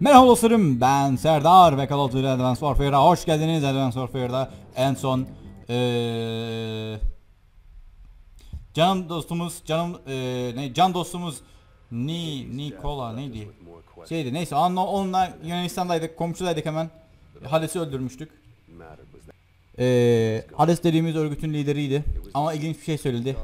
Merhaba dostlarım ben Serdar ve Call of Duty Advanced Warfare'a hoş geldiniz. Advanced Warfare'da en son eee Can dostumuz canım eee ne can dostumuz Ni Nikola neydi? Şeydi neyse onunla, onunla Yunanistan'daydık komşudaydık hemen. Hades'i öldürmüştük. Eee Hades dediğimiz örgütün lideriydi. Ama ilginç bir şey söyledi.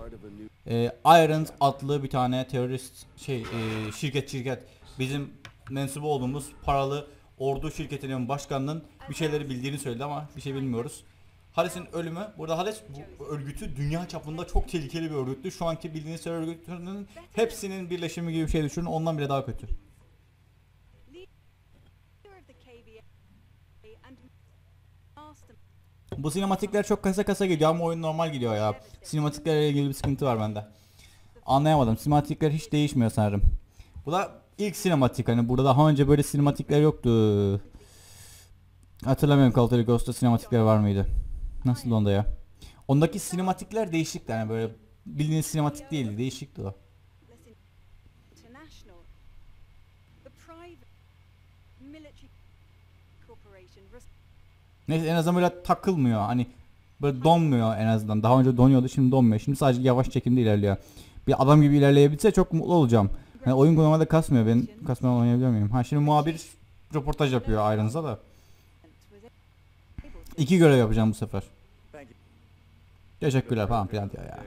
E, Irons adlı bir tane terörist şey e, şirket şirket bizim mensubu olduğumuz paralı ordu şirketinin başkanının bir şeyleri bildiğini söyledi ama bir şey bilmiyoruz. Hades'in ölümü, burada Hades bu örgütü dünya çapında çok tehlikeli bir örgüttü. Şu anki bildiğiniz terör örgütlerinin hepsinin birleşimi gibi bir şey düşünün ondan bile daha kötü. Bu sinematikler çok kasa kasa gidiyor ama oyun normal gidiyor ya. Sinematiklerle ilgili bir sıkıntı var bende. Anlayamadım. Sinematikler hiç değişmiyor sanırım. Bu da ilk sinematik hani burada daha önce böyle sinematikler yoktu. Hatırlamıyorum Call of Duty Ghost'ta sinematikler var mıydı? Nasıl onda ya? Ondaki sinematikler değişikti yani böyle bildiğiniz sinematik değildi değişikti o. Neyse en azından böyle takılmıyor hani böyle donmuyor en azından. Daha önce donuyordu şimdi donmuyor. Şimdi sadece yavaş çekimde ilerliyor. Bir adam gibi ilerleyebilse çok mutlu olacağım. Yani oyun normalde kasmıyor. Ben kasmadan oynayabiliyor muyum? Ha şimdi muhabir röportaj yapıyor Irons'a da. İki görev yapacağım bu sefer. Teşekkürler falan filan diyor ya.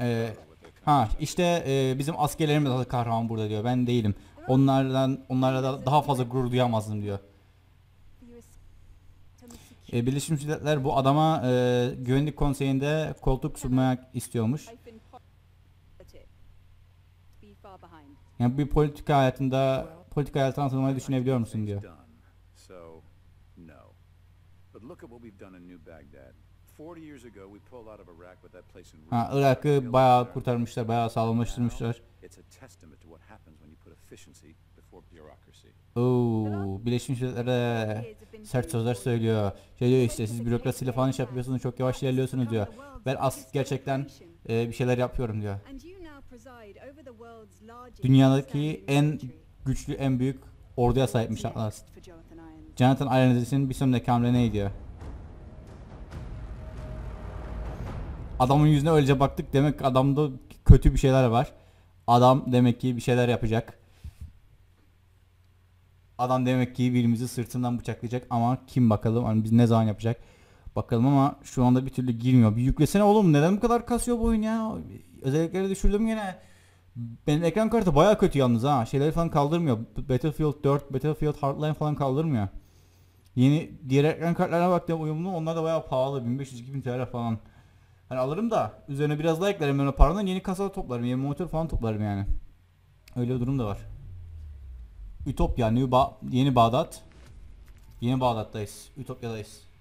Ee, ha işte e, bizim askerlerimiz de kahraman burada diyor. Ben değilim. Onlardan onlarla da daha fazla gurur duyamazdım diyor. E, Birleşmiş Milletler bu adama e, güvenlik konseyinde koltuk sunmak istiyormuş. hyphen politics be far behind. Yani bir politika hayatında politika hayatına atılmayı düşünebiliyor musun diyor. Done. So, no. But look at what we've done in New Baghdad. 40 years ago, we pulled out of Iraq with that place in Ha. Irak'ı bayağı kurtarmışlar, bayağı sağlamlaştırmışlar. Oo, Birleşmiş Milletler'e sert sözler söylüyor. Şey diyor işte siz bürokrasiyle falan iş yapıyorsunuz, çok yavaş ilerliyorsunuz diyor. Ben as gerçekten e, bir şeyler yapıyorum diyor. Dünyadaki en güçlü, en büyük orduya sahipmiş Atlas. Jonathan Irons? Jonathan Irons'in bir sonraki hamle ne diyor? Adamın yüzüne öylece baktık demek ki adamda kötü bir şeyler var. Adam demek ki bir şeyler yapacak. Adam demek ki birimizi sırtından bıçaklayacak ama kim bakalım hani biz ne zaman yapacak bakalım ama şu anda bir türlü girmiyor. Bir yüklesene oğlum neden bu kadar kasıyor bu oyun ya? Özellikleri düşürdüm gene. Benim ekran kartı baya kötü yalnız ha. Şeyleri falan kaldırmıyor. Battlefield 4, Battlefield Hardline falan kaldırmıyor. Yeni diğer ekran kartlarına baktım uyumlu onlar da bayağı pahalı 1500-2000 TL falan. Hani alırım da üzerine biraz daha eklerim ben o paradan yeni kasa toplarım yeni monitör falan toplarım yani. Öyle bir durum da var. Ütopya, New ba yeni Bağdat. Yeni Bağdat'tayız. Ütopya'dayız.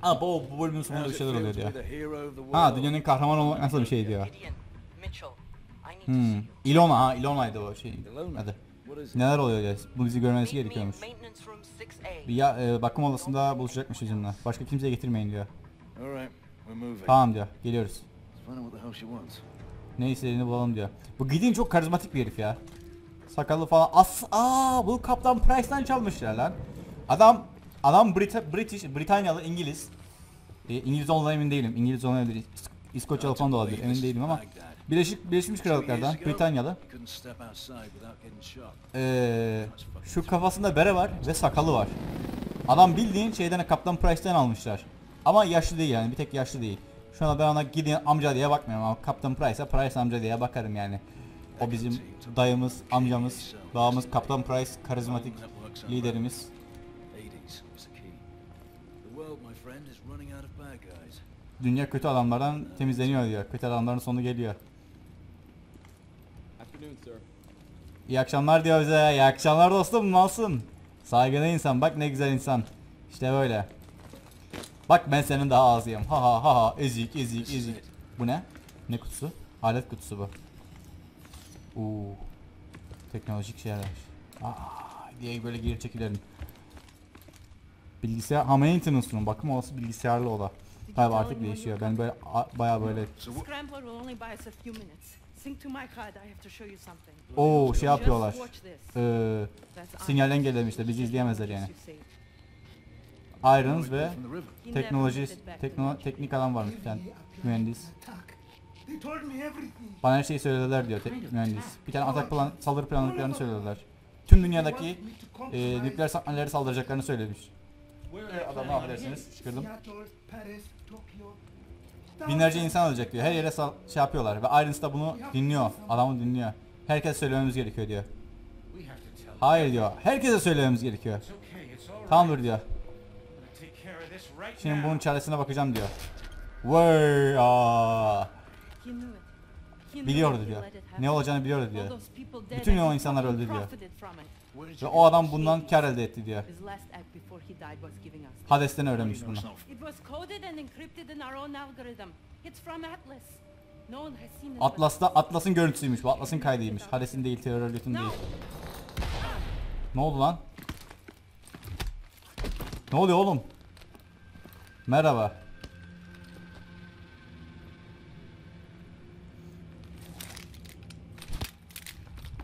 Ha bu, bu bölümün sonunda bir şeyler oluyor diyor. Ha dünyanın kahraman olmak nasıl bir şey diyor. Hmm. Ilona ha Ilona'ydı o şey. Hadi. Neler oluyor diyor. Bu bizi görmesi gerekiyormuş. maintenance room 6A. Bir ya, e, bakım odasında buluşacakmış bizimle. Başka kimseye getirmeyin diyor. Tamam diyor. Geliyoruz. Ne istediğini bulalım diyor. Bu Gideon çok karizmatik bir herif ya. Sakallı falan. As aa bu Kaptan Price'tan çalmışlar lan. Adam adam Brit British Britanyalı İngiliz. E, İngiliz olduğuna emin değilim. İngiliz olabilir. İs- İskoçyalı falan da olabilir. Emin değilim ama Birleşik Birleşmiş Krallıklardan Britanyalı. Ee, şu kafasında bere var ve sakalı var. Adam bildiğin şeyden Kaptan Price'ten almışlar. Ama yaşlı değil yani bir tek yaşlı değil. Şu anda ben ona gidin amca diye bakmıyorum ama Kaptan Price'a Price amca diye bakarım yani. O bizim dayımız, amcamız, babamız Kaptan Price karizmatik liderimiz. Dünya kötü adamlardan temizleniyor diyor. Kötü adamların sonu geliyor. İyi akşamlar diyor bize. İyi akşamlar dostum. Nasılsın? Saygılı insan. Bak ne güzel insan. İşte böyle. Bak ben senin daha ağzıyım. Ha ha ha ha. Ezik ezik ezik. Bu ne? Ne kutusu? Alet kutusu bu. Oo. Teknolojik şeyler. Aa, diye böyle geri çekilelim. Bilgisayar ha maintenance room. Bakım olası bilgisayarlı oda. Tabi artık değişiyor. Ben böyle a- bayağı böyle. Oo şey yapıyorlar. Ee, sinyal engellemişler. Bizi izleyemezler yani. Irons ve teknoloji tekno, teknik alan varmış bir tane mühendis. Bana her şeyi söylediler diyor tek mühendis. Bir tane atak plan, saldırı planladıklarını söylediler. Tüm dünyadaki e, nükleer santrallere saldıracaklarını söylemiş. Where Adam affedersiniz çıkırdım. Binlerce insan ölecek diyor. Her yere şey yapıyorlar ve Irons da bunu dinliyor. Adamı dinliyor. Herkes söylememiz gerekiyor diyor. Hayır diyor. Herkese söylememiz gerekiyor. Tamamdır diyor. Şimdi bunun çaresine bakacağım diyor. Vay Biliyordu diyor. Ne olacağını biliyordu diyor. Bütün o insanlar öldü diyor. Ve o adam bundan kar elde etti this. Hades'ten öğrenmiş bunu. Atlas'ta Atlas'ın görüntüsüymüş bu. Atlas'ın kaydıymış. Hades'in değil, terör örgütün değil. Ne oldu lan? Ne oluyor oğlum? Merhaba.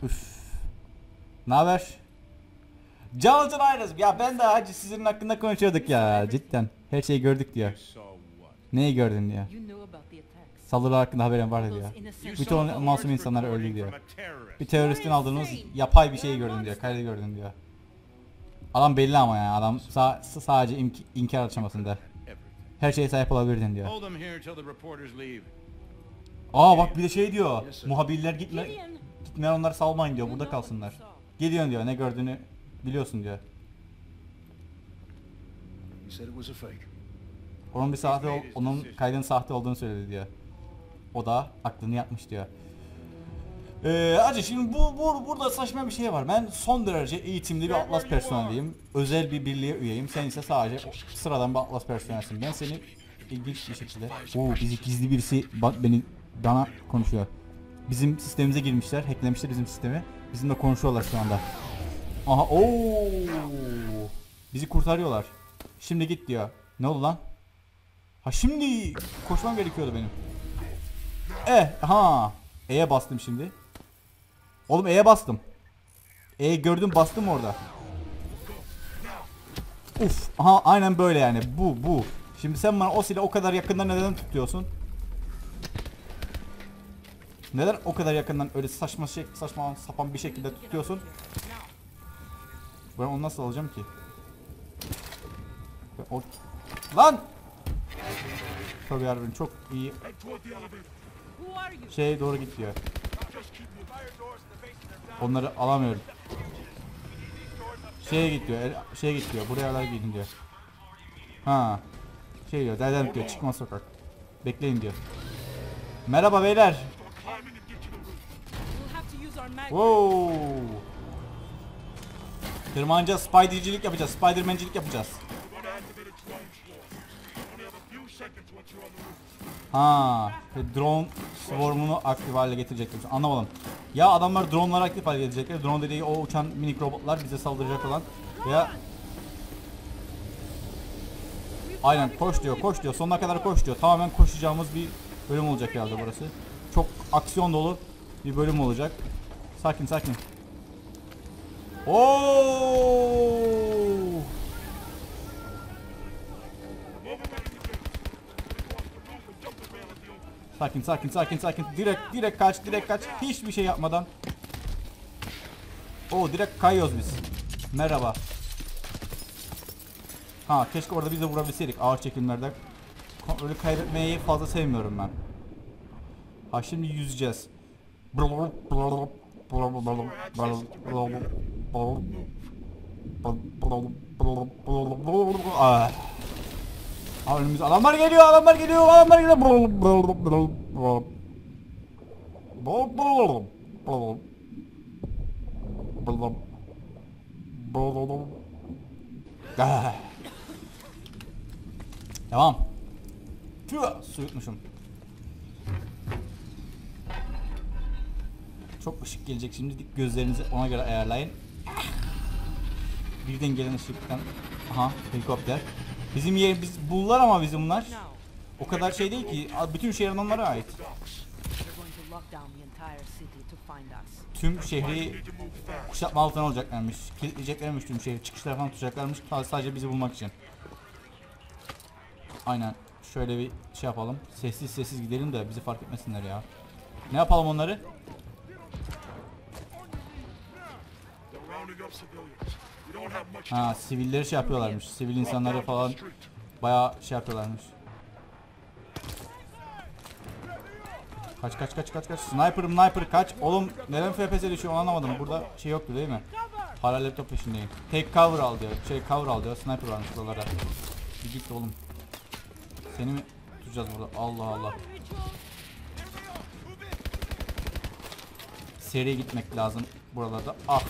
Üf. Ne haber? Jonathan Irons. Ya ben de hacı sizin hakkında konuşuyorduk ya. Cidden. Her şeyi gördük diyor. Neyi gördün diyor. You knew about the attacks. Saldırı hakkında haberin vardı diyor. Bütün masum insanlar öldü diyor. Bir teröristin aldığınız yapay bir şey gördüm diyor. Kaydı gördüm diyor. Adam belli ama yani adam sa- sadece imk- inkar aşamasında. Her şeye sahip olabilirdin diyor. Aa bak bir de şey diyor. Muhabirler gitme gitmeyen onları salmayın diyor. Burada kalsınlar. Gidiyorsun diyor. Ne gördüğünü biliyorsun diyor. Onun bir sahte ol- onun kaydın sahte olduğunu söyledi diyor. O da aklını yapmış diyor. Ee, acı şimdi bu, bu burada saçma bir şey var. Ben son derece eğitimli bir Atlas personeliyim. Özel bir birliğe üyeyim. Sen ise sadece sıradan bir Atlas personelsin. Ben seni ilginç bir şekilde... Oo bizi gizli birisi ba- beni bana konuşuyor. Bizim sistemimize girmişler, hacklemişler bizim sistemi. Bizimle konuşuyorlar şu anda. Aha ooo. Bizi kurtarıyorlar. Şimdi git diyor. Ne oldu lan? Ha şimdi koşmam gerekiyordu benim. Eh ha. E'ye bastım şimdi. Oğlum E'ye bastım. E gördüm bastım orada. Uf. Aha aynen böyle yani. Bu bu. Şimdi sen bana o silahı o kadar yakından neden tutuyorsun? Neden o kadar yakından öyle saçma şey saçma sapan bir şekilde tutuyorsun? Ben onu nasıl alacağım ki? O... Lan! Tabii harbiden çok iyi şeye doğru git diyor. Onları alamıyorum. Şeye git diyor. el- Şeye git diyor. Buraya kadar gidin diyor. Ha. Şey diyor. Derden diyor. Çıkma sokak. Bekleyin diyor. Merhaba beyler. Wow. Tırmanacağız. Spidercilik yapacağız. Spidermancilik yapacağız. Ha, drone swarm'unu aktif hale getirecekler. Anlamadım. Ya adamlar drone'ları aktif hale getirecekler. Drone dediği o uçan minik robotlar bize saldıracak olan. Veya Aynen koş diyor, koş diyor. Sonuna kadar koş diyor. Tamamen koşacağımız bir bölüm olacak herhalde burası. Çok aksiyon dolu bir bölüm olacak. Sakin sakin. Oo! Sakin sakin sakin sakin. Direkt direkt kaç direkt kaç. Hiçbir şey yapmadan. Oo direkt kayıyoruz biz. Merhaba. Ha keşke orada biz de vurabilseydik ağır çekimlerde. Kontrolü kaybetmeyi fazla sevmiyorum ben. Ha şimdi yüzeceğiz. Ah. Aa, önümüze adamlar geliyor, adamlar geliyor, adamlar geliyor. Ah. Tamam. Tüh, su yutmuşum. Çok ışık gelecek şimdi gözlerinizi ona göre ayarlayın. Birden gelen ışıktan aha helikopter. Bizim yer biz buldular ama bizim bunlar. O kadar şey değil ki. Bütün şehrin onlara ait. Tüm şehri kuşatma altına alacaklarmış. Kilitleyeceklermiş tüm şehri. Çıkışlar falan tutacaklarmış. Sadece bizi bulmak için. Aynen. Şöyle bir şey yapalım. Sessiz sessiz gidelim de bizi fark etmesinler ya. Ne yapalım onları? Ha sivilleri şey yapıyorlarmış. Sivil insanları falan bayağı şey yapıyorlarmış. Kaç kaç kaç kaç kaç. Sniper sniper kaç. Oğlum neden FPS düşüyor onu anlamadım. Burada şey yoktu değil mi? Hala laptop peşindeyim. Tek cover al diyor. Şey cover al diyor. Sniper varmış buralarda. Git oğlum. Seni mi tutacağız burada? Allah Allah. Seri gitmek lazım buralarda. Ah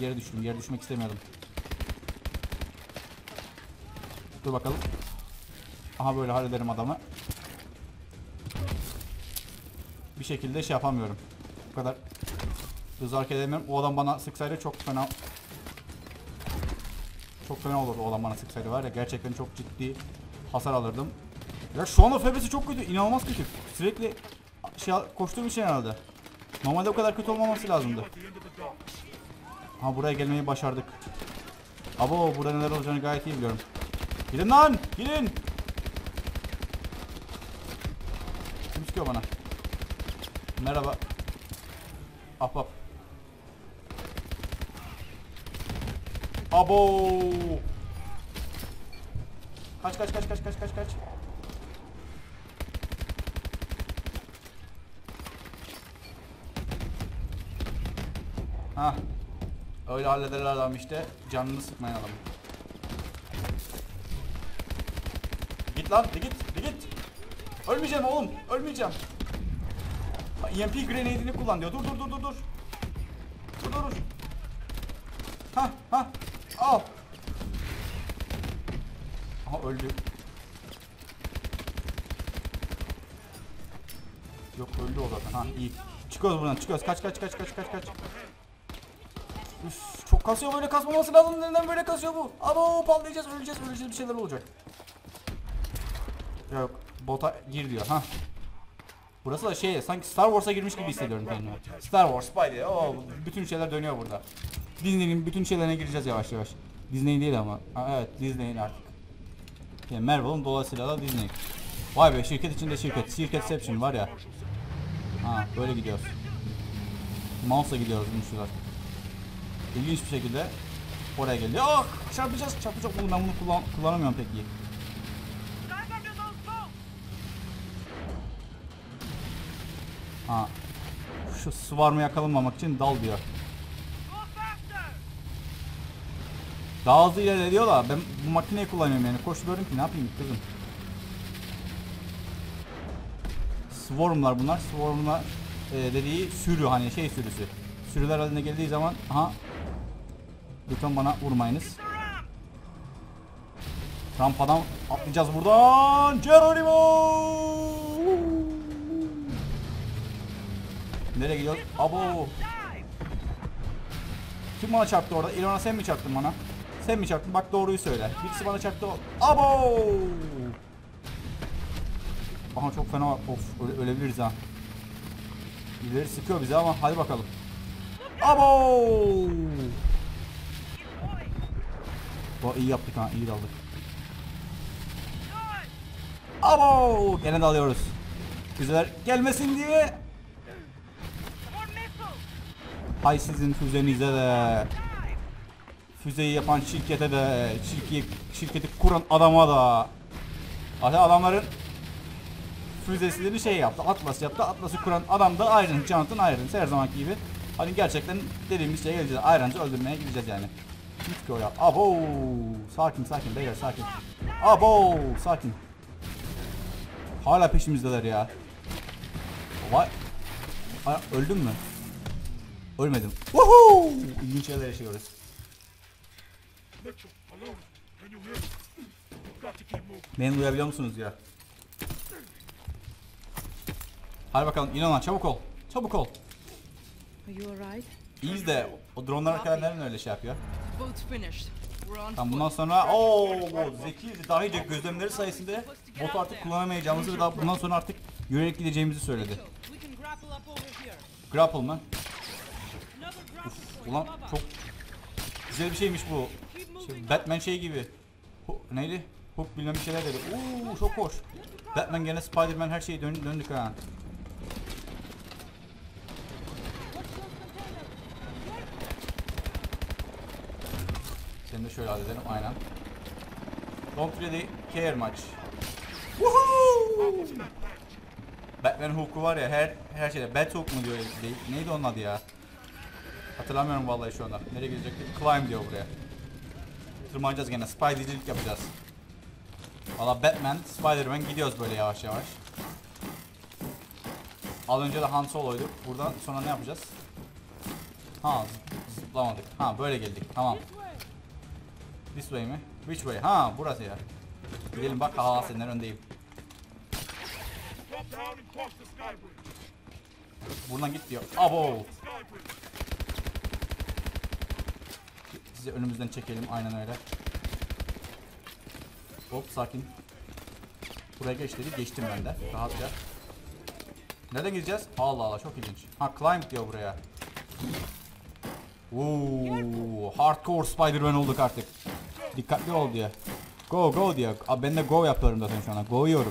yere düştüm. Yere düşmek istemiyordum. Dur bakalım. Aha böyle hallederim adamı. Bir şekilde şey yapamıyorum. Bu kadar hızlı hareket edemiyorum. O adam bana sıksaydı çok fena çok fena olurdu o adam bana sıksaydı var ya. Gerçekten çok ciddi hasar alırdım. Ya şu anda FPS'i çok kötü. inanılmaz kötü. Sürekli şey koştuğum için herhalde. Normalde o kadar kötü olmaması lazımdı. Ha buraya gelmeyi başardık. Abo burada neler olacağını gayet iyi biliyorum. Gidin lan! Gidin! Kim sıkıyor bana? Merhaba. Ahbap. Abo! Kaç kaç kaç kaç kaç kaç kaç. Ha. Öyle hallederler adam işte. Canını sıkmayın Git lan, de git, de git. Ölmeyeceğim oğlum, ölmeyeceğim. EMP grenade'ini kullan diyor. Dur dur dur dur dur. Dur dur dur. Ha ha. Al. Aha öldü. Yok öldü o zaten. Ha iyi. Çıkıyoruz buradan çıkıyoruz. Kaç kaç kaç kaç kaç kaç. Üf, çok kasıyor böyle kasmaması lazım. Neden böyle kasıyor bu? Abo patlayacağız öleceğiz öleceğiz bir şeyler olacak. Yok bota gir diyor ha. Burası da şey sanki Star Wars'a girmiş gibi hissediyorum kendimi. Star Wars, Spidey, o bütün şeyler dönüyor burada. Disney'nin bütün şeylerine gireceğiz yavaş yavaş. Disney değil ama. Ha, evet Disney'in artık. Yani Marvel'ın dolayısıyla da Disney. Vay be şirket içinde şirket. Şirketception var ya. Ha böyle gidiyoruz. Mouse'la gidiyoruz müşteriler. İlginç bir şekilde oraya geldi. Ah çarpacağız çarpacak. Oğlum ben bunu kullan kullanamıyorum pek iyi. Ha. Şu sıvarma yakalanmamak için dal diyor. Daha hızlı ilerliyor da ben bu makineyi kullanıyorum yani. Koşmuyorum ki ne yapayım kızım. Swarm'lar bunlar. Swarm'lar e, dediği sürü hani şey sürüsü. Sürüler haline geldiği zaman aha lütfen bana vurmayınız. Rampadan atlayacağız buradan. Geronimo! Nereye gidiyoruz? Abo. Kim bana çarptı orada? İlona sen mi çarptın bana? Sen mi çarptın? Bak doğruyu söyle. Birisi bana çarptı. o- Abo! Aha çok fena. Of öle, ölebiliriz ha. İleri sıkıyor bizi ama hadi bakalım. Abo! Bu iyi yaptık ha. iyi daldık. Abo! Gene dalıyoruz. Güzel gelmesin diye. Hay sizin füzenize de. Füzeyi yapan şirkete de, şirketi, şirketi kuran adama da. Hatta adamların füzesini şey yaptı, Atlas yaptı. Atlas'ı kuran adam da Iron, Jonathan Irons her zamanki gibi. Hani gerçekten dediğimiz şeye geleceğiz. Irons'ı öldürmeye gideceğiz yani. Git ki ya. Abo! Sakin sakin beyler sakin. Abo! Sakin. Hala peşimizdeler ya. Vay. Ay, öldün mü? Ölmedim. Woohoo! İlginç şeyler yaşıyoruz. Beni duyabiliyor musunuz ya? Hadi bakalım İlona çabuk ol. Çabuk ol. İyiyiz de o dronlar neden öyle şey yapıyor? Boat's finished. We're on Tam bundan sonra ooo zeki dahice gözlemleri sayesinde botu artık kullanamayacağımızı ve daha bundan sonra artık yürüyerek gideceğimizi söyledi. Grapple mı? Ulan çok güzel bir şeymiş bu. Şey, Batman şey gibi. Hu- neydi? Hook bilmem bir şeyler dedi. Oo çok hoş. Batman gene Spider-Man her şeyi dön döndük ha. Seni de şöyle halledelim aynen. Don't really care much. Woohoo! Batman hook'u var ya her her şeyde Bat hook mu diyor neydi onun adı ya? Hatırlamıyorum vallahi şu anda. Nereye gidecektik? Climb diyor buraya. Tırmanacağız gene. Spidey'cilik yapacağız. Valla Batman, Spider-Man gidiyoruz böyle yavaş yavaş. Az önce de Han Solo'yduk. Buradan sonra ne yapacağız? Ha zı- zıplamadık. Ha böyle geldik. Tamam. This way mi? Which way? Ha burası ya. Gidelim bak ha senden öndeyim. Buradan git diyor. Abo. Sizi önümüzden çekelim aynen öyle. Hop sakin. Buraya geç dedi. Geçtim ben de. Rahatça. Nereden gideceğiz? Allah Allah çok ilginç. Ha climb diyor buraya. Oo, hardcore Spider-Man olduk artık. Dikkatli ol diyor. Go go diyor. Abi ben de go yapıyorum zaten şu anda. Go.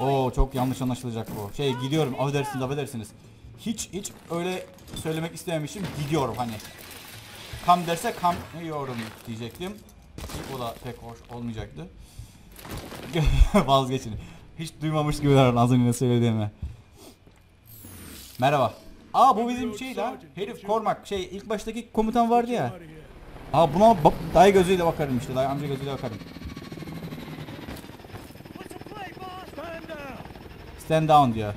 Oo çok yanlış anlaşılacak bu. Şey gidiyorum. Affedersiniz affedersiniz. Hiç hiç öyle söylemek istememişim. Gidiyorum hani. Kam derse kam yiyorum diyecektim. O da pek hoş olmayacaktı. Vazgeçin. Hiç duymamış gibi davran az önce söylediğimi. Merhaba. Aa bu bizim şey lan. Herif Kormak şey ilk baştaki komutan vardı ya. Aa buna bak, dayı gözüyle bakarım işte. Dayı amca gözüyle bakarım. Stand down diyor.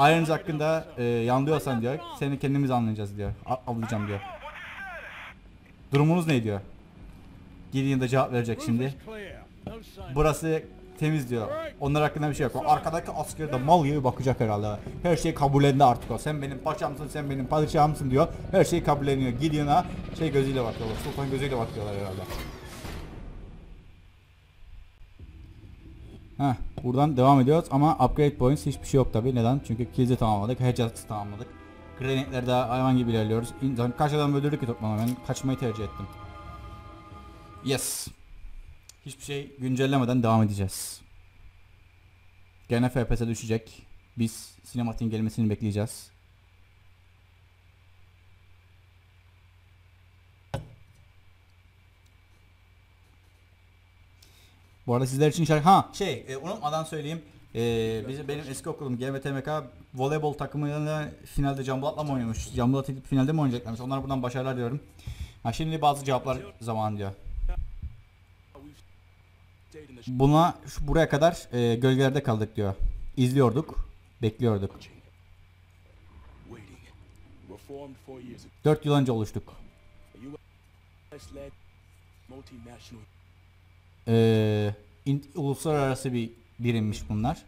Irons hakkında e, yanlıyorsan diyor. Seni kendimiz anlayacağız diyor. Avlayacağım diyor. Durumunuz ne diyor? Gideon da cevap verecek şimdi. Burası temiz diyor. Onlar hakkında bir şey yok. O arkadaki asker de mal gibi bakacak herhalde. Her şey kabullendi artık o. Sen benim paşamsın, sen benim padişahımsın diyor. Her şey kabulleniyor. Gideon'a şey gözüyle bakıyorlar. Sultan gözüyle bakıyorlar herhalde. Heh, buradan devam ediyoruz ama upgrade points hiçbir şey yok tabi. Neden? Çünkü kills'i tamamladık, headshots'ı tamamladık. Grenade'lerde hayvan gibi ilerliyoruz. İnsan kaç adam öldürdük ki toplamda ben kaçmayı tercih ettim. Yes. Hiçbir şey güncellemeden devam edeceğiz. Gene FPS'e düşecek. Biz sinematiğin gelmesini bekleyeceğiz. Bu arada sizler için şarkı... Ha şey e, unutmadan söyleyeyim. E, bizim, benim eski okulum GMTMK voleybol takımıyla finalde Cambulat'la mı oynuyormuş? Cambulat finalde mi oynayacaklarmış? Onlara buradan başarılar diyorum. Ha şimdi bazı cevaplar zamanı diyor. Buna şu, buraya kadar e, gölgelerde kaldık diyor. İzliyorduk, bekliyorduk. 4 yıl önce oluştuk. Ee, in- uluslararası bir birimmiş bunlar.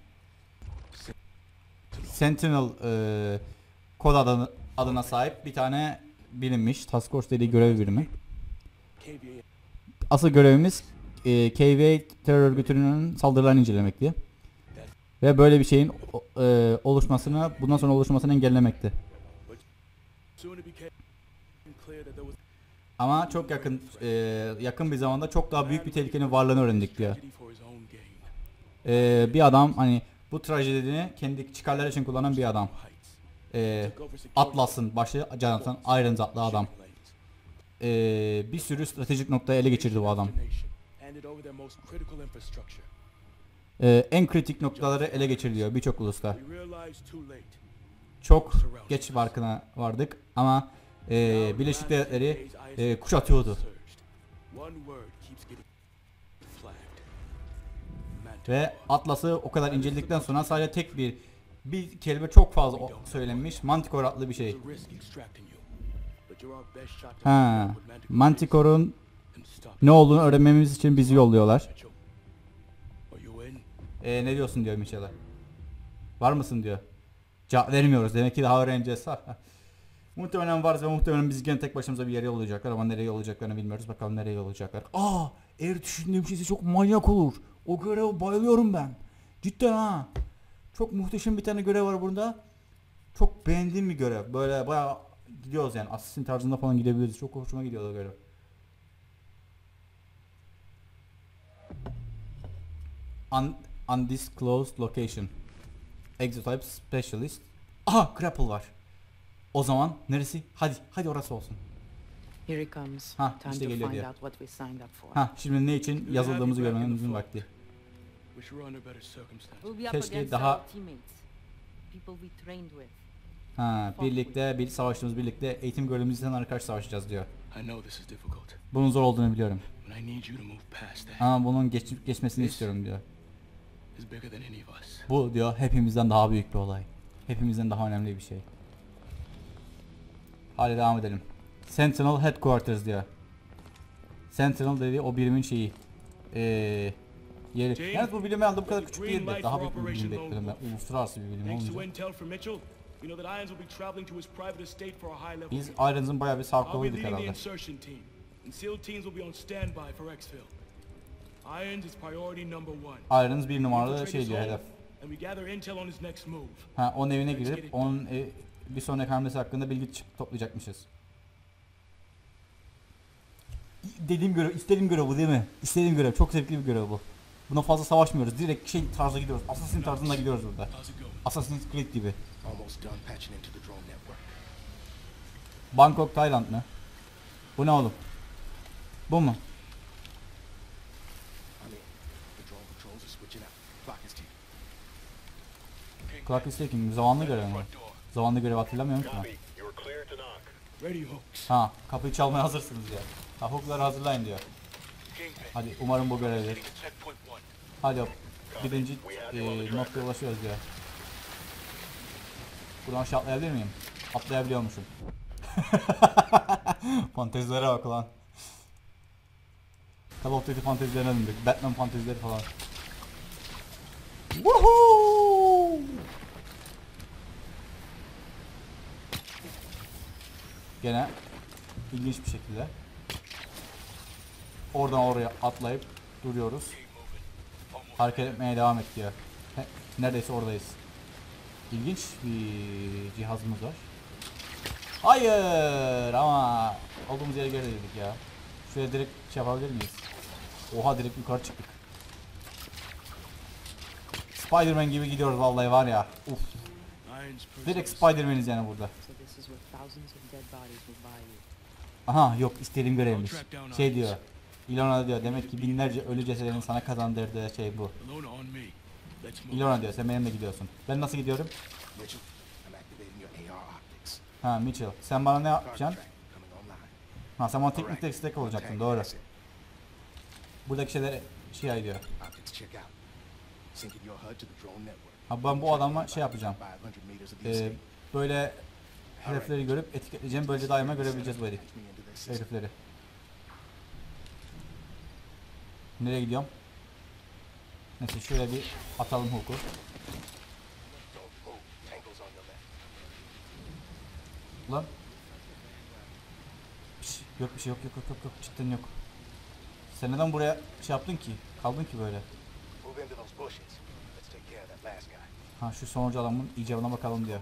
Sentinel e, kod adını, adına sahip bir tane birimmiş. Task Force dediği görev birimi. Asıl görevimiz e, KVA terör örgütünün saldırılarını incelemekti. Ve böyle bir şeyin e, oluşmasını, bundan sonra oluşmasını engellemekti. Ama çok yakın e, yakın bir zamanda çok daha büyük bir tehlikenin varlığını öğrendik diyor. E, bir adam hani bu trajedini kendi çıkarları için kullanan bir adam. E, Atlas'ın başı Jonathan Irons adlı adam. E, bir sürü stratejik noktayı ele geçirdi bu adam. E, en kritik noktaları ele geçiriliyor birçok ulusta. Çok geç farkına vardık ama e, Birleşik Devletleri e, kuşatıyordu. Ve Atlas'ı o kadar inceledikten sonra sadece tek bir bir kelime çok fazla söylenmiş. Manticore adlı bir şey. Ha, Manticore'un ne olduğunu öğrenmemiz için bizi yolluyorlar. E, ne diyorsun diyor Michel'e. Var mısın diyor. Cevap vermiyoruz. Demek ki daha öğreneceğiz. muhtemelen varız ve muhtemelen biz gene tek başımıza bir yere yollayacaklar ama nereye yollayacaklarını bilmiyoruz. Bakalım nereye yollayacaklar. Aa, eğer düşündüğüm şeyse çok manyak olur. O göreve bayılıyorum ben. Cidden ha. Çok muhteşem bir tane görev var burada. Çok beğendiğim bir görev. Böyle bayağı gidiyoruz yani. Assassin tarzında falan gidebiliriz. Çok hoşuma gidiyor o görev. Un undisclosed location. Exotype specialist. Aha grapple var. O zaman neresi? Hadi hadi orası olsun. Here he comes. Ha, Time işte geliyor diyor. Ha şimdi ne için yazıldığımızı görmemizin vakti. Keşke daha-. Ha birlikte bir savaştığımız birlikte eğitim gördüğümüz arkadaş savaşacağız diyor. I know this is difficult, Bunun zor olduğunu biliyorum. Ama bunun geç, geçmesini istiyorum diyor. Bu diyor hepimizden daha büyük bir olay. Hepimizden daha önemli bir şey. Hadi devam edelim. Sentinel Headquarters diyor. Sentinel dediği o birimin şeyi. Ee, yeri. Yalnız bu bilim herhalde bu kadar küçük değildi. Daha büyük bir bilim Lone ben. Uluslararası bir bilim high-level Biz. Irons'ın bayağı bir the herhalde. Irons bir numaralı şey diyor hedef. Ha onun evine girip onun e, bir sonraki hamlesi hakkında bilgi toplayacakmışız. Dediğim görev, istediğim görev bu değil mi? İstediğim görev, çok zevkli bir görev bu. Buna fazla savaşmıyoruz. Direkt şey tarzda gidiyoruz. Assassin tarzında gidiyoruz burada. Assassin's Creed gibi. Bangkok, Tayland mı? Bu ne oğlum? Bu mu? Clock is ticking. Zamanlı görev mi? Zamanlı görev hatırlamıyorum ki ben. Ready, Hooks. Ha kapıyı çalmaya hazırsınız diyor. Ha hookları hazırlayın diyor. Hadi umarım bu görevdir. Hadi hop. Birinci e, noktaya ulaşıyoruz diyor. Buradan aşağı atlayabilir miyim? Atlayabiliyormuşum. Fantezilere bak lan. Call of Duty fantezilerine döndük. Batman fantezileri falan. Woohoo! Gene ilginç bir şekilde oradan oraya atlayıp duruyoruz. Hareket etmeye devam et neredeyse oradayız. İlginç bir cihazımız var. Hayır ama olduğumuz yere geri dedik ya. Şuraya direkt şey yapabilir miyiz? Oha direkt yukarı çıktık. Spider-Man gibi gidiyoruz vallahi var ya. Uf. Direkt. Spider-Man'iz yani burada. So this is where thousands of dead bodies will buy you. Aha yok istediğim görevmiş. Şey diyor. Ilona diyor demek ki binlerce ölü cesedin sana kazandırdığı şey bu. Ilona diyor sen benimle gidiyorsun. Ben nasıl gidiyorum? Ha Mitchell sen bana ne yapacaksın? Ha sen bana teknik destek olacaktın doğru. Buradaki şeyler şey ay diyor. Ha ben bu adama şey yapacağım. 500 meters of the Ee, böyle hedefleri görüp etiketleyeceğim. Böylece daima görebileceğiz bu herif, herifleri. Nereye gidiyorum? Neyse şöyle bir atalım left. Ulan. Piş, yok bir şey yok yok yok yok yok cidden yok. Sen neden buraya şey yaptın ki? Kaldın ki böyle. Ha şu sonuncu adamın icabına bakalım diyor.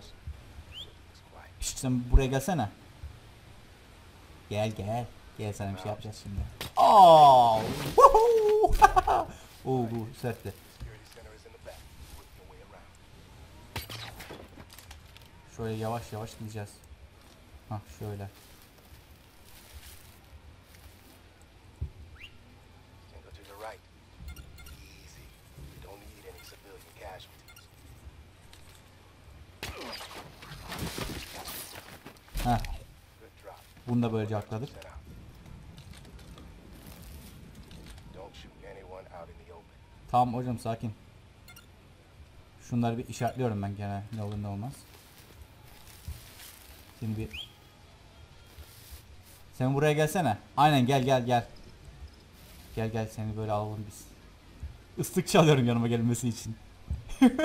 Piş sen buraya gelsene. Gel gel. Gel sana bir şey yapacağız şimdi. Woohoo! Oo bu sertti. Şöyle yavaş yavaş gideceğiz. Ha şöyle. Tango to your right. Easy. You don't need any civilian casualties. Ha Good drop. Bunu da böylece atladık. Tamam hocam sakin. Şunları bir işaretliyorum ben gene ne olur ne olmaz. Şimdi bir Sen buraya gelsene. Aynen gel gel gel. Gel gel seni böyle alalım biz. Islık çalıyorum yanıma gelmesi için.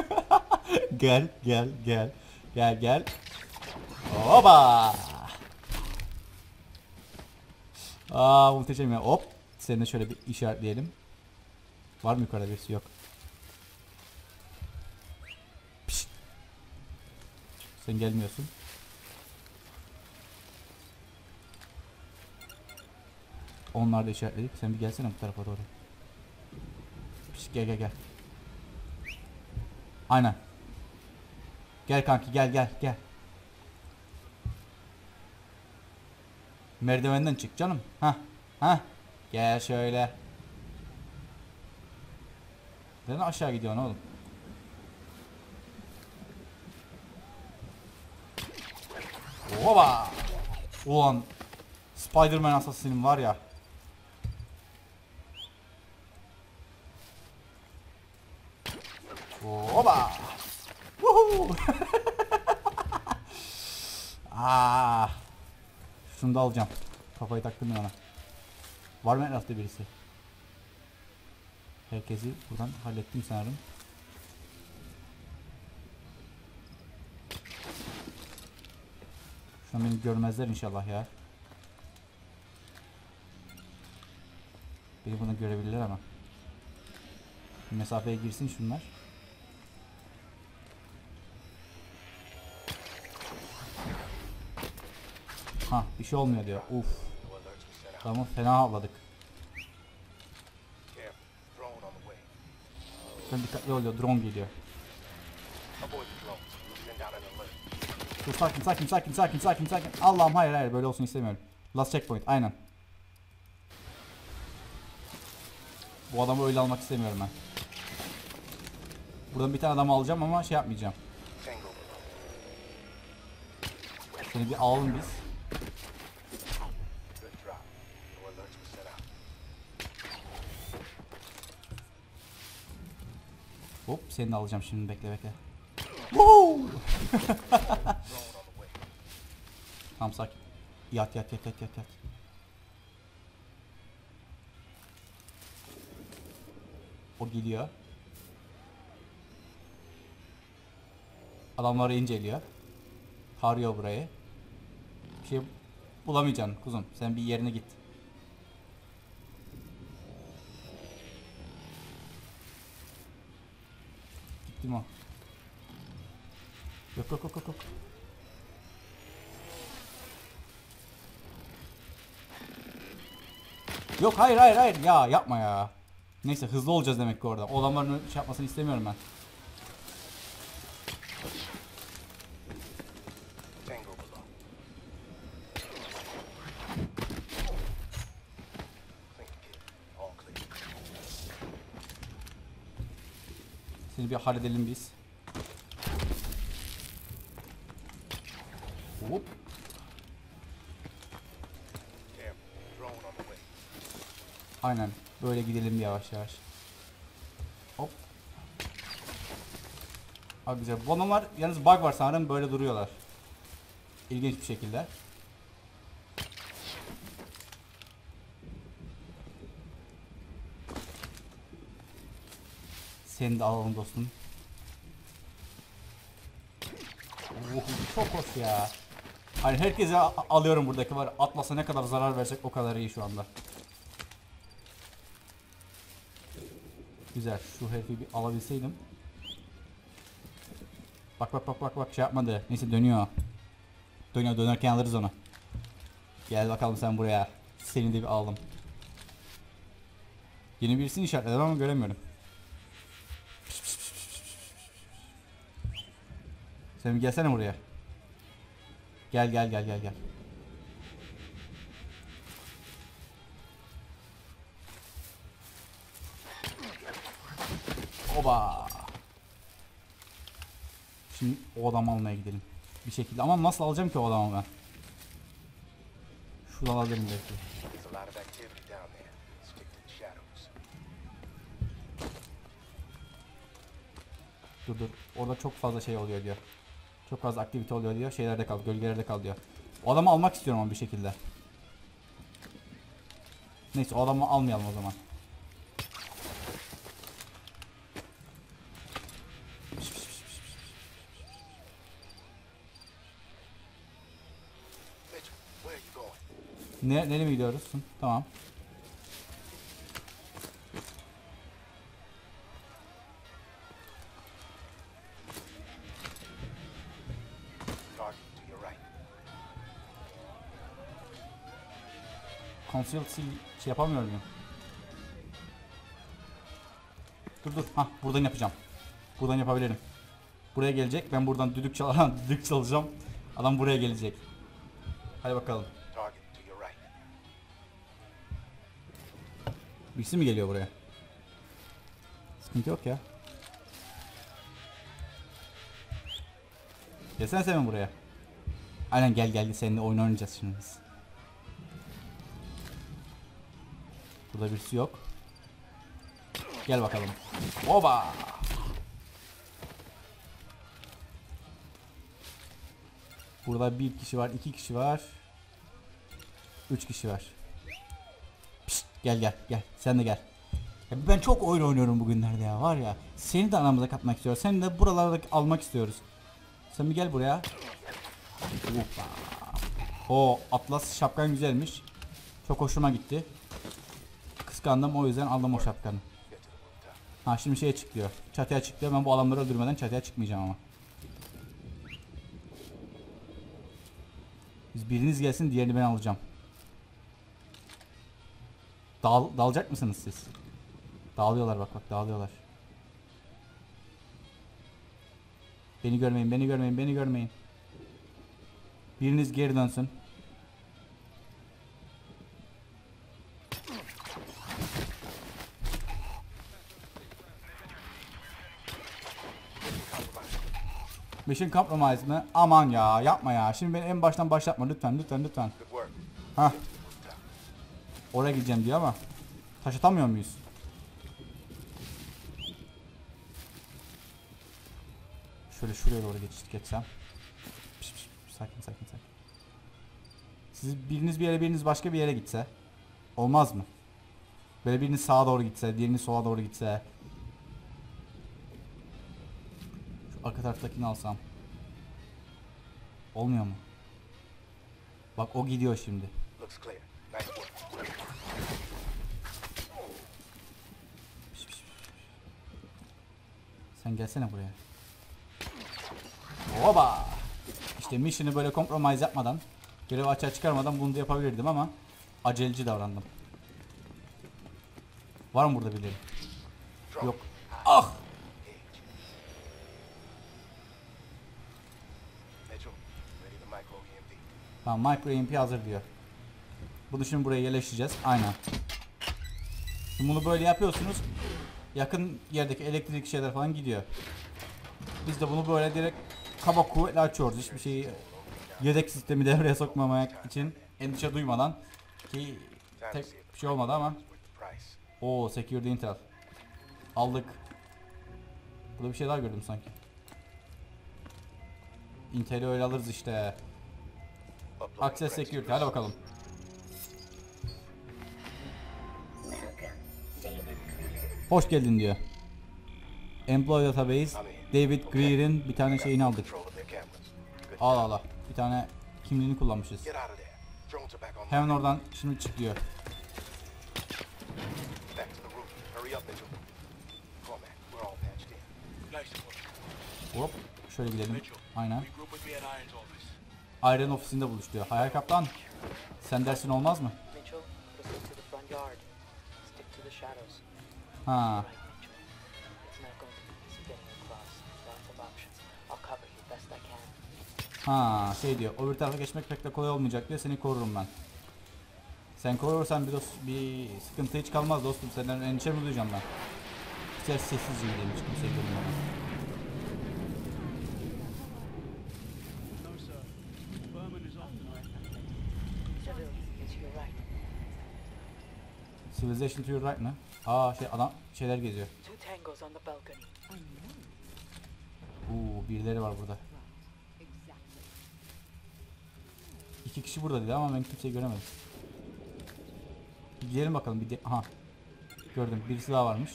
gel gel gel. Gel gel. Hoba. Aa muhteşem ya. Hop. Seni de şöyle bir işaretleyelim. Var mı yukarıda birisi? Yok. Sen gelmiyorsun. Onlar da işaretledik. Sen bir gelsene bu tarafa doğru. Pişt, gel gel gel. Aynen. Gel kanki gel gel gel. Merdivenden çık canım. Ha ha. Gel şöyle. Neden aşağı gidiyorsun oğlum? Oba! Ulan Spider-Man asasinin var ya. Oba! Woohoo! Aa! Şunu da alacağım. Kafayı taktım ben ona. Var mı etrafta birisi? Herkesi buradan hallettim sanırım. Şu beni görmezler inşallah ya. Beni bunu görebilirler ama. Mesafeye girsin şunlar. Ha bir şey olmuyor diyor. Uf. Tamam fena havladık. Sen dikkatli ol diyor. Drone geliyor. Dur sakin sakin sakin sakin sakin sakin. Allah'ım hayır hayır böyle olsun istemiyorum. Last checkpoint aynen. Bu adamı öyle almak istemiyorum ben. Buradan bir tane adam alacağım ama şey yapmayacağım. Seni bir alalım biz. Hop seni de alacağım şimdi bekle bekle. Way. Tamam sakin. Yat yat yat yat yat yat. O geliyor. Adamları inceliyor. Tarıyor burayı. Bir şey bulamayacaksın kuzum. Sen bir yerine git. Yok yok yok yok yok. Yok hayır hayır hayır ya yapma ya. Neyse hızlı olacağız demek ki orada. O adamların şey yapmasını istemiyorum ben. Halledelim biz. Hop. Aynen. Böyle gidelim yavaş yavaş. Hop. Abi güzel. Bu adamlar yalnız bug var sanırım böyle duruyorlar. İlginç bir şekilde. Seni de alalım dostum. Oh, çok hoş ya. Hani herkese alıyorum buradaki var. Atlas'a ne kadar zarar versek o kadar iyi şu anda. Güzel. Şu herifi bir alabilseydim. Bak bak bak bak bak şey yapmadı. Neyse dönüyor. Dönüyor dönerken alırız onu. Gel bakalım sen buraya. Seni de bir aldım. Yeni birisini işaretledim ama göremiyorum. Sen gelsene buraya. Gel gel gel gel gel. Oba. Şimdi o adamı almaya gidelim. Bir şekilde ama nasıl alacağım ki o adamı ben? Şuradan alabilirim belki. Dur dur. Orada çok fazla şey oluyor diyor. Çok fazla aktivite oluyor diyor. Şeylerde kal, gölgelerde kal diyor. O adamı almak istiyorum ama bir şekilde. Neyse o adamı almayalım o zaman. Ne, nereye mi gidiyoruz? Tamam. Concealed C şey yapamıyor muyum? Dur dur. Hah buradan yapacağım. Buradan yapabilirim. Buraya gelecek. Ben buradan düdük çal düdük çalacağım. Adam buraya gelecek. Hadi bakalım. Birisi mi geliyor buraya? Sıkıntı yok ya. Gelsene sen buraya. Aynen gel gel seninle oyun oynayacağız şimdi biz. Burada birisi yok. Gel bakalım. Oba! Burada bir kişi var, iki kişi var. Üç kişi var. Pişt, gel gel gel. Sen de gel. Ya ben çok oyun oynuyorum bugünlerde ya var ya. Seni de aramıza katmak istiyoruz. Seni de buralarda almak istiyoruz. Sen bir gel buraya. Hoppa. O Atlas şapkan güzelmiş. Çok hoşuma gitti. Kıskandım o yüzden aldım o şapkanı. Ha şimdi şeye çık diyor. Çatıya çık diyor. Ben bu adamları öldürmeden çatıya çıkmayacağım ama. Biz biriniz gelsin diğerini ben alacağım. Dal, dalacak mısınız siz? Dağılıyorlar bak bak dağılıyorlar. Beni görmeyin, beni görmeyin, beni görmeyin. Biriniz geri dönsün. Mission compromise mı? Aman ya yapma ya. Şimdi beni en baştan başlatma lütfen lütfen lütfen. Hah. Oraya gideceğim diyor ama. Taş atamıyor muyuz? Şöyle şuraya doğru geç, geçsem. Piş, piş, piş, sakin sakin sakin. Siz biriniz bir yere biriniz başka bir yere gitse. Olmaz mı? Böyle biriniz sağa doğru gitse, diğeriniz sola doğru gitse. Arka taraftakini alsam. Olmuyor mu? Bak o gidiyor şimdi. Sen gelsene buraya. Oba! İşte mission'ı böyle compromise yapmadan, görevi açığa çıkarmadan bunu da yapabilirdim ama aceleci davrandım. Var mı burada birileri? Yok. Ah! Tamam micro EMP hazır diyor. Bunu şimdi buraya yerleştireceğiz. Aynen. Şimdi bunu böyle yapıyorsunuz. Yakın yerdeki elektrik şeyler falan gidiyor. Biz de bunu böyle direkt kaba kuvvetle açıyoruz. Hiçbir şeyi yedek sistemi devreye sokmamak için endişe duymadan ki tek bir şey olmadı ama o Security Intel aldık. Burada bir şey daha gördüm sanki. Intel'i öyle alırız işte. Access Security hadi bakalım. Hoş geldin diyor. Employee Database David Greer'in bir tane şeyini aldık. Al al al. Bir tane kimliğini kullanmışız. Hemen oradan şimdi çık diyor. Hop şöyle gidelim. Aynen. Iron ofisinde buluş diyor. Hayal kaptan. Sen dersin olmaz mı? Ha. Ha şey diyor. Öbür tarafa geçmek pek de kolay olmayacak diyor. Seni korurum ben. Sen korursan bir, dost, bir sıkıntı hiç kalmaz dostum. Senden endişe mi duyacağım ben? Güzel sessizce gidelim hiç kimseyi görmeden. Civil, it's your right. Civilization to your right mı? Aa şey adam şeyler geziyor. Uuu birileri var burada. İki kişi burada dedi ama ben kimseyi göremedim. Bir gidelim bakalım bir de aha. Gördüm birisi daha varmış.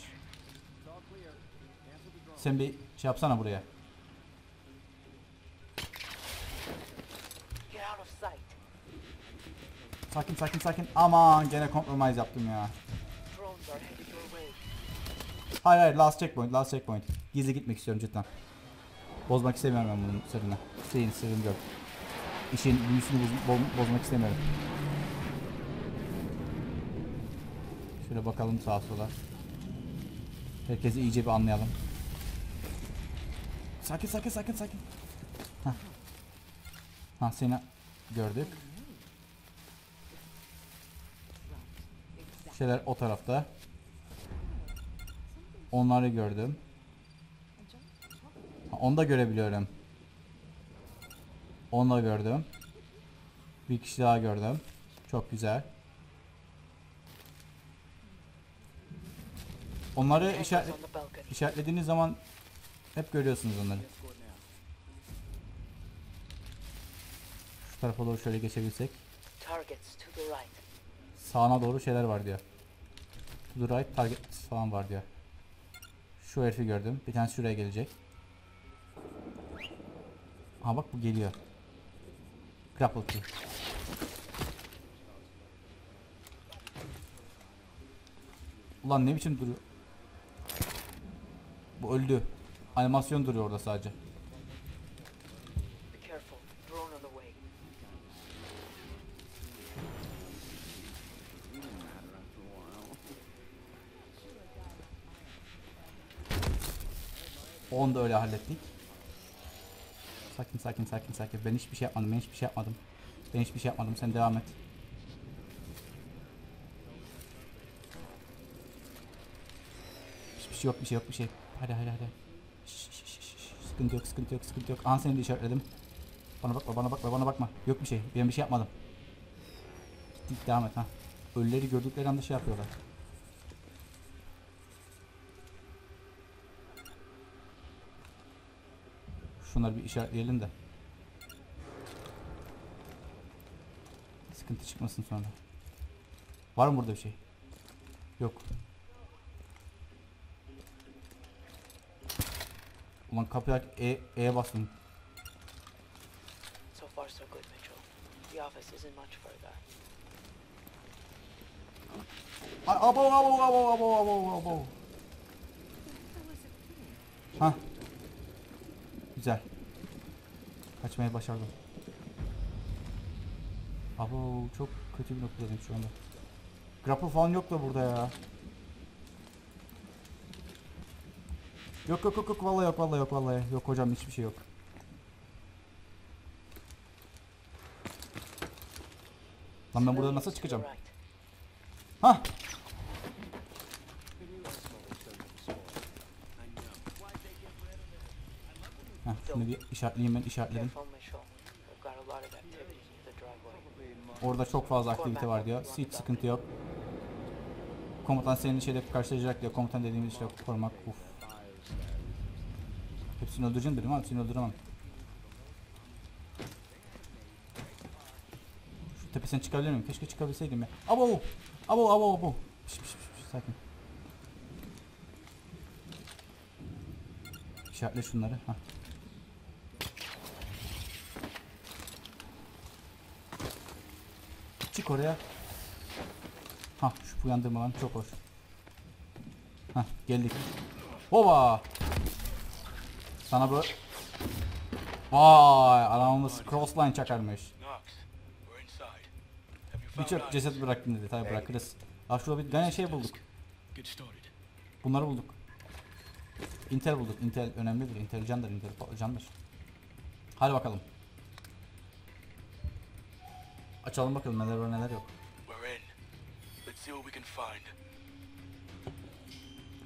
Sen bir şey yapsana buraya. Sakin sakin sakin. Aman gene compromise yaptım ya. Hayır hayır last checkpoint last checkpoint. Gizli gitmek istiyorum cidden. Bozmak istemiyorum ben bunun sırrını. Şeyin sırrını gör. İşin büyüsünü boz- bo- bozmak istemiyorum. Şöyle bakalım sağa sola. Herkesi iyice bir anlayalım. Sakin sakin sakin sakin. Hah. Ha seni gördük. Şeyler o tarafta. Onları gördüm. Ha, onu da görebiliyorum. Onu da gördüm. Bir kişi daha gördüm. Çok güzel. Onları işaret, işaretlediğiniz zaman hep görüyorsunuz onları. Şu tarafa doğru şöyle geçebilsek. Targets to the right. Sağına doğru şeyler var diyor. To the right target falan var diyor. Şu herifi gördüm. Bir tane şuraya gelecek. Ha bak bu geliyor. Grapple key. Ulan ne biçim duruyor? Bu öldü. Animasyon duruyor orada sadece. Be careful. Drone on the way. Onu da öyle hallettik. Sakin sakin sakin sakin. Ben hiçbir şey yapmadım. Ben hiçbir şey yapmadım. Ben hiçbir şey yapmadım. Sen devam et. Hiçbir şey yok bir şey yok bir şey. Hadi hadi hadi. Şş, şş, şş. Sıkıntı yok sıkıntı yok sıkıntı yok. Aha seni de işaretledim. Bana bakma bana bakma bana bakma. Yok bir şey. Ben bir şey yapmadım. Git devam et ha. Ölüleri gördükleri anda şey yapıyorlar. Şunları bir işaretleyelim de. Sıkıntı çıkmasın sonra. Var mı burada bir şey? Yok. Ulan kapıyı aç, E, E'ye bastım. So far, so good, Mitchell. The office isn't much further. Ay, abo abo abo abo abo abo. Ha. Güzel. Kaçmaya başardım. Abo çok kötü bir noktadayım şu anda. Grapple falan yok da burada ya. Yok yok yok yok vallahi yok vallahi yok vallahi yok hocam hiçbir şey yok. Lan ben buradan nasıl çıkacağım? Ha Heh, şunu bir işaretleyeyim ben işaretledim. Orada çok fazla aktivite var diyor. Hiç sıkıntı yok. Komutan senin şeyle karşılayacak diyor. Komutan dediğimiz işte korumak. Uf. Hepsini öldüreceğim dedim ama hepsini öldüremem. Şu tepesine çıkabilir miyim? Keşke çıkabilseydim ya. Abo! Abo abo abo. Piş, piş, piş, piş, sakin. İşaretle şunları. Hah. Çık oraya. Ha şu uyandırma lan çok hoş. Ha geldik. Hoba. Sana bu. Vay adamımız crossline çakarmış. Birçok ceset bıraktım dedi. Tabi bırakırız. Ha şurada bir tane şey bulduk. Bunları bulduk. Intel bulduk. Intel önemlidir. Intel candır. Intel candır. Hadi bakalım. Açalım bakalım neler var neler yok.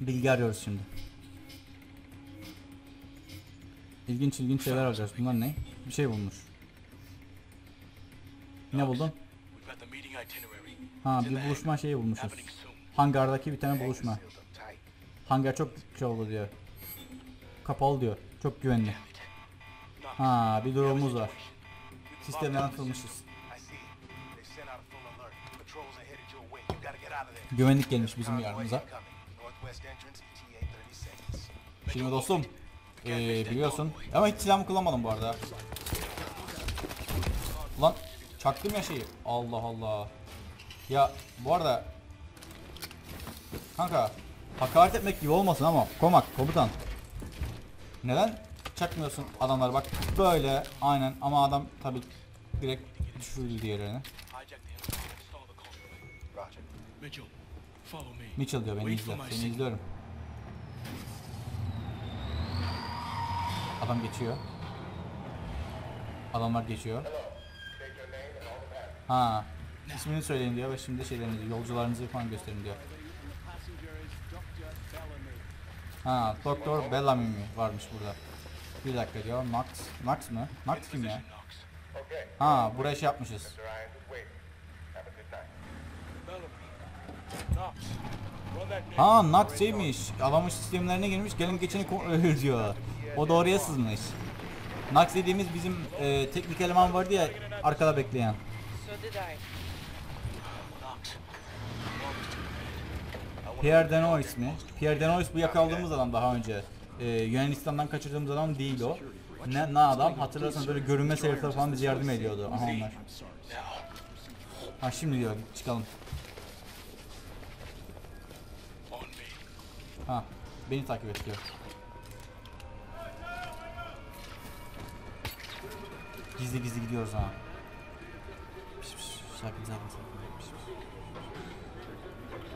Bilgi arıyoruz şimdi. İlginç ilginç şeyler arayacağız. Bunlar ne? Bir şey bulmuş. Ne buldun? Ha bir buluşma şeyi bulmuşuz. Hangardaki bir tane buluşma. Hangar çok şey oldu diyor. Kapalı diyor. Çok güvenli. Ha bir durumumuz var. Sistemden atılmışız. Güvenlik gelmiş bizim Convoy yardımımıza. incoming. Northwest entrance, ETA 30 seconds. Şimdi dostum ee, biliyorsun ama hiç silahımı kullanmadım bu arada. Ulan çaktım ya şeyi. Allah Allah. Ya bu arada kanka hakaret etmek gibi olmasın ama komak komutan. Neden çakmıyorsun adamlar bak böyle aynen ama adam tabi direkt düşürdü diğerlerini. Mitchell, Follow me. Mitchell diyor beni izle. Seni izliyorum. Adam geçiyor. Adamlar geçiyor. Ha. İsmini söyleyin diyor ve şimdi şeylerini diyor. Yolcularınızı falan gösterin diyor. Ha, Doktor Bellamy mi varmış burada? Bir dakika diyor. Max. Max mı? Max kim ya? Ha, buraya şey yapmışız. Ha, Nox şeymiş. Adamın sistemlerine girmiş. Gelin geçeni ediyor diyor. O da oraya sızmış. Nox dediğimiz bizim e, teknik eleman vardı ya arkada bekleyen. Pierre Denois mi? Pierre Denois bu yakaladığımız adam daha önce. Ee, Yunanistan'dan kaçırdığımız adam değil o. Ne, ne adam? Hatırlarsanız böyle görünme herifler falan bize yardım ediyordu. Aha onlar. Ha şimdi diyor çıkalım. Ha beni takip et. Gizli gizli gidiyoruz ha. Piş piş, sakin sakin sakin. Piş piş.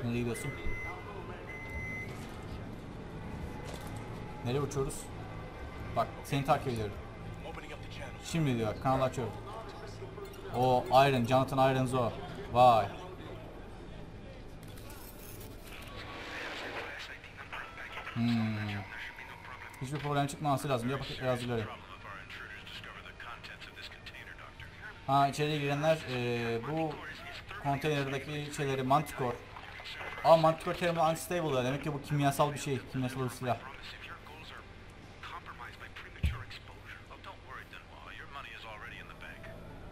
Nereye gidiyorsun? Nereye uçuyoruz? Bak seni takip ediyorum. Şimdi diyor kanal açıyorum. O Iron, Jonathan Irons o. Vay. Hiçbir problem çıkmaması lazım. Ya paketleri hazırlıyorum. Ha içeriye girenler eee, bu konteynerdaki şeyleri Manticore. Aa Manticore terimi unstable. Demek ki bu kimyasal bir şey. Kimyasal bir silah.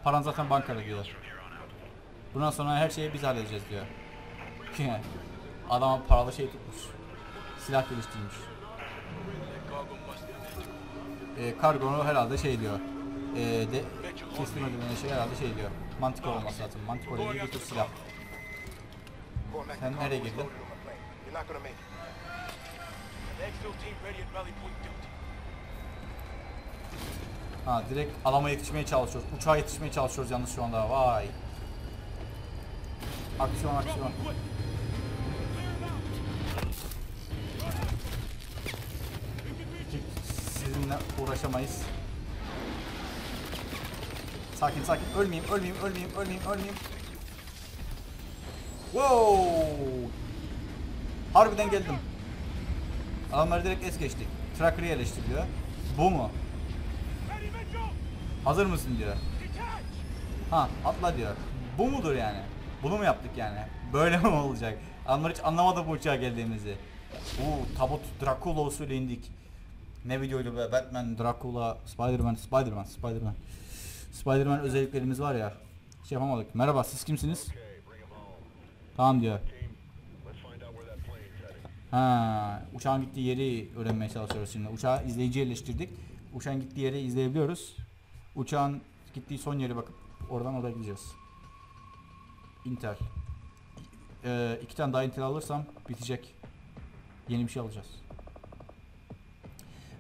Paran zaten bankada diyor. Bundan sonra her şeyi biz halledeceğiz diyor. Adam paralı şey tutmuş. Silah geliştirmiş. Ee, kargonu herhalde şey diyor. Ee, de teslim edilen şey herhalde şey diyor. Mantikor olması lazım. Mantikor dediği bir tür silah. Sen nereye girdin? Ha direkt alama yetişmeye çalışıyoruz. Uçağa yetişmeye çalışıyoruz yalnız şu anda. Vay. Aksiyon aksiyon. Sizinle uğraşamayız. Sakin sakin. Ölmeyeyim, ölmeyeyim, ölmeyeyim, ölmeyeyim, ölmeyeyim. Wow! Harbiden geldim. Adamları direkt es geçtik. Tracker'ı yerleştiriyor. Bu mu? Hazır mısın diyor. Ha atla diyor. Bu mudur yani? Bunu mu yaptık yani? Böyle mi olacak? Adamlar hiç anlamadı bu uçağa geldiğimizi. Uuu tabut Dracula usulü indik. Ne videoydu be? Batman, Dracula, Spider-Man, Spider-Man, Spider-Man. Spider-Man özelliklerimiz var ya. Şey yapamadık. Merhaba siz kimsiniz? Tamam diyor. Ha, uçağın gittiği yeri öğrenmeye çalışıyoruz şimdi. Uçağı izleyici yerleştirdik. Uçağın gittiği yeri izleyebiliyoruz. Uçağın gittiği son yere bakıp oradan oraya gideceğiz. Intel. Ee, iki tane daha Intel alırsam bitecek. Yeni bir şey alacağız.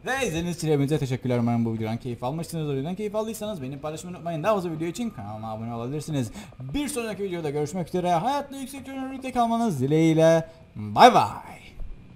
Ve izlediğiniz için hepinize teşekkürler. Umarım bu videodan keyif almışsınız. O videodan keyif aldıysanız benim paylaşmayı unutmayın. Daha fazla video için kanalıma abone olabilirsiniz. Bir sonraki videoda görüşmek üzere. Hayatla yüksek yönlülükte kalmanız dileğiyle. Bay bay.